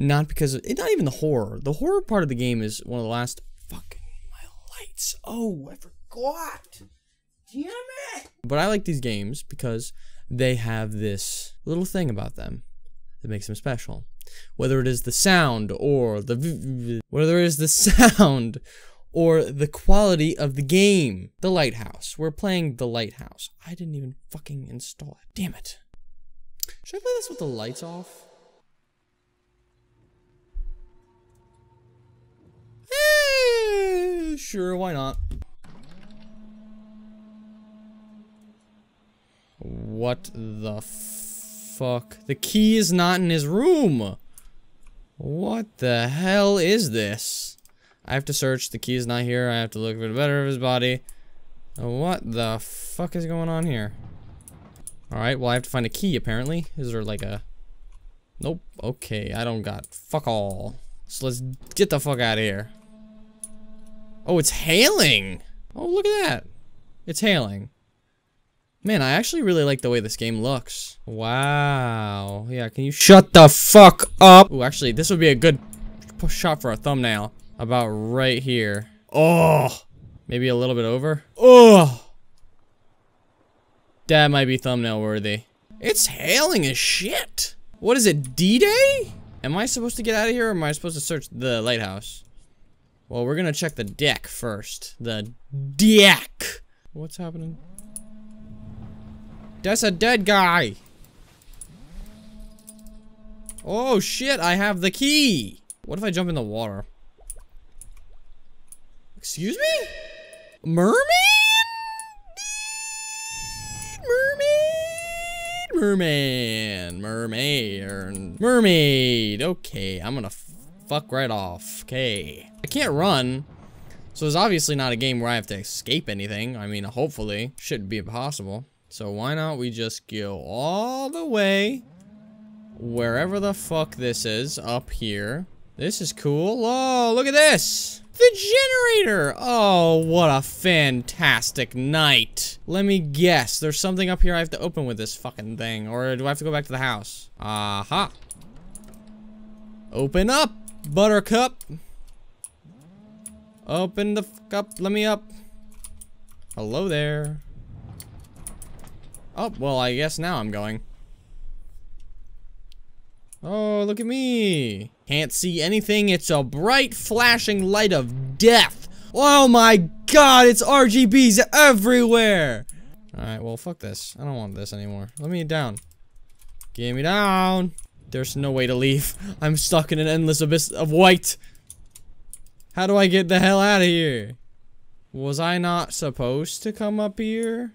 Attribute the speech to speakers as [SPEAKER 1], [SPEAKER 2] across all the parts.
[SPEAKER 1] Not because of, not even the horror. The horror part of the game is one of the last fucking my lights. Oh, I forgot. Damn it. But I like these games because they have this little thing about them that makes them special. Whether it is the sound or the whether it is the sound or the quality of the game. The Lighthouse. We're playing The Lighthouse. I didn't even fucking install it. Damn it. Should I play this with the lights off? Sure, why not? What the fuck? The key is not in his room! What the hell is this? I have to search. The key is not here. I have to look for the better of his body. What the fuck is going on here? Alright, well I have to find a key apparently. Is there like a... Nope. Okay, I don't got fuck all. So let's get the fuck out of here. Oh, it's hailing! Oh, look at that. It's hailing. Man, I actually really like the way this game looks. Wow. Yeah, can you shut the fuck up? Oh, actually, this would be a good shot for a thumbnail. About right here. Oh! Maybe a little bit over. Oh! That might be thumbnail worthy. It's hailing as shit. What is it, D-Day? Am I supposed to get out of here or am I supposed to search the lighthouse? Well, we're gonna check the deck first. The deck! What's happening? That's a dead guy! Oh shit, I have the key! What if I jump in the water? Excuse me? Merman? Mermaid? Merman. Mermaid. Mermaid. Okay, I'm gonna fuck right off. Okay. I can't run. So it's obviously not a game where I have to escape anything. I mean, hopefully. Shouldn't be possible. So why not we just go all the way wherever the fuck this is up here. This is cool. Oh, look at this. The generator! Oh, what a fantastic night. Let me guess. There's something up here I have to open with this fucking thing. Or do I have to go back to the house? Aha. Open up, buttercup. Open the fuck up. Let me up. Hello there. Oh, well, I guess now I'm going. Oh, look at me. Can't see anything. It's a bright flashing light of death. Oh my god, it's RGBs everywhere. Alright, well, fuck this. I don't want this anymore. Let me down. Get me down. There's no way to leave. I'm stuck in an endless abyss of white. How do I get the hell out of here? Was I not supposed to come up here?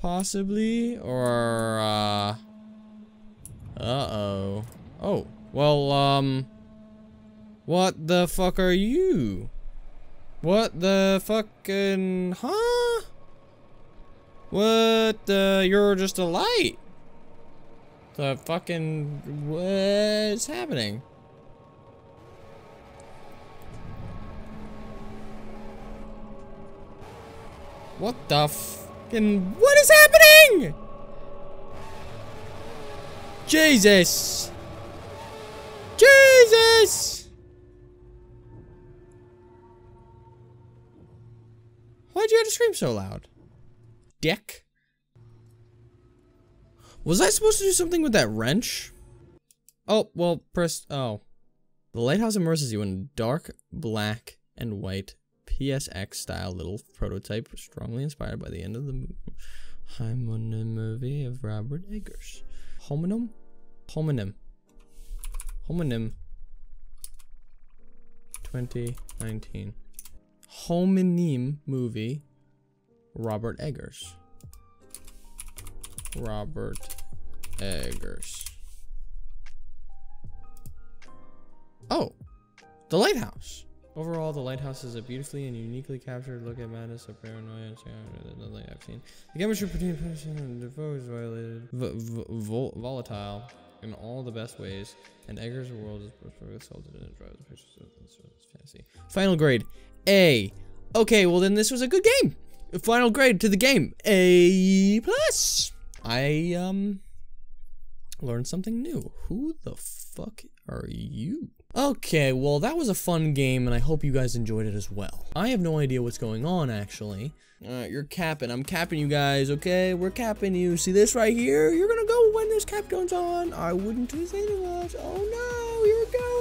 [SPEAKER 1] Possibly? Or, uh... Uh-oh. Oh. Well, um... What the fuck are you? What the fucking... Huh? What the... You're just a light. The fucking... What's happening? What the fucking... What is happening? Jesus! Jesus! Why'd you have to scream so loud? Dick? Was I supposed to do something with that wrench? Oh, well, press- oh. The lighthouse immerses you in dark, black, and white PSX style little prototype strongly inspired by the end of the Hymonym movie of Robert Eggers. Homonym? Homonym. Homonym. 2019. Homonym movie. Robert Eggers. Robert Eggers. Oh, The Lighthouse. Overall, The Lighthouse is a beautifully and uniquely captured look at madness of paranoia and nothing I've seen. The chemistry between person and Dafoe is violated. V vol volatile in all the best ways, and Eggers' world is assaulted and drives the pictures of fantasy. Final grade, A. Okay, well then this was a good game. Final grade to the game, A plus. I um, learned something new. Who the fuck are you? Okay, well, that was a fun game, and I hope you guys enjoyed it as well. I have no idea what's going on, actually. Alright, you're capping. I'm capping you guys, okay? We're capping you. See this right here? You're gonna go when this cap goes on. I wouldn't do too much. Oh no, you're going.